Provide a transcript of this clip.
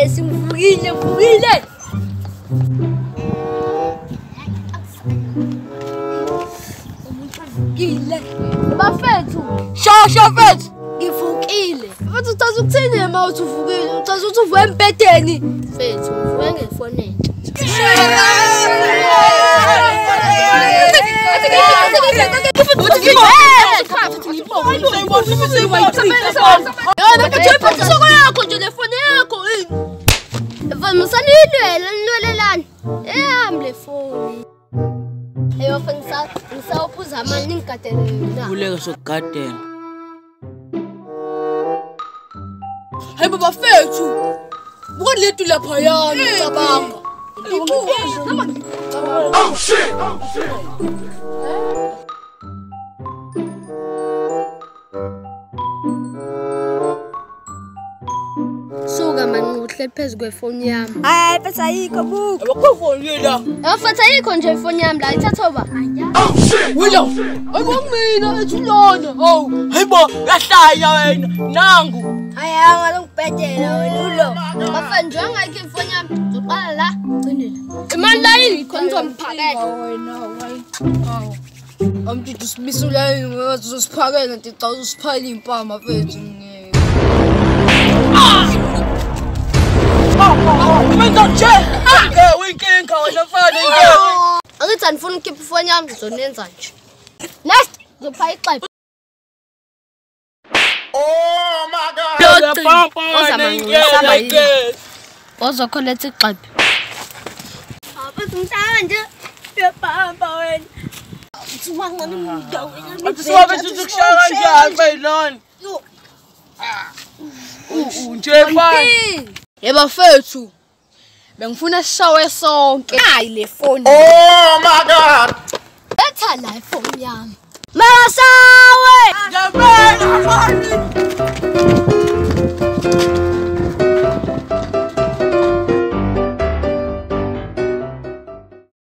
Esse furilha, furilha! Ifunkile. Bafethu, shosho fethu. Ngifukile. Fethu uthatha ukuthini ma uthi uvukile? Uthatha uthi uvuke empedeni. Fethu, uvuke ngefoneni. Yona, kathi uyiphothisa kwakho. ilwela linwelelani ehambi le foni eyofe ngisawuphuza amani ningigadele ninauleke sokugadela hayi baba fethu bukani letu laphayana cabanga Oh shit! Oh shit! Suka manquhle phezu kwefoni yami. Hayi pesa ayikho buka. abakhofonile Yafatha yikho nje ifoni yami la ithathoba. wila ayikwamina ethi lona hawu hayi bo yahlaya wena nangu Hayi angalongibhedela wena ulo. Bafana nje angayikho ifoni yami. Uqala la, gcinile. Imali la yikho nizomphakela. wena hayi amthithi sibisulayini ngathi uzosiphakela nti xa uzosiphakela iy'mpama fethu ngeke umenza Angithi andifuna ukhipha ifoni yam ndizonenza nje. Next ndizopha ixeba. Oh my god. Ozamangqisaba yini? Ozokholetha ixeba. Awuthi umhlaba nje. Uyabhamba wena. Uthumangqana umntu wena. Uthisobe sithi kushaya kanjani bayilona? Yo. Ah. Unje manje. Yeba fethu bengifuna sishawe sonke Hayi le foni. Oh my God! Letha la ifoni yami. Masawe.